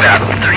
about 30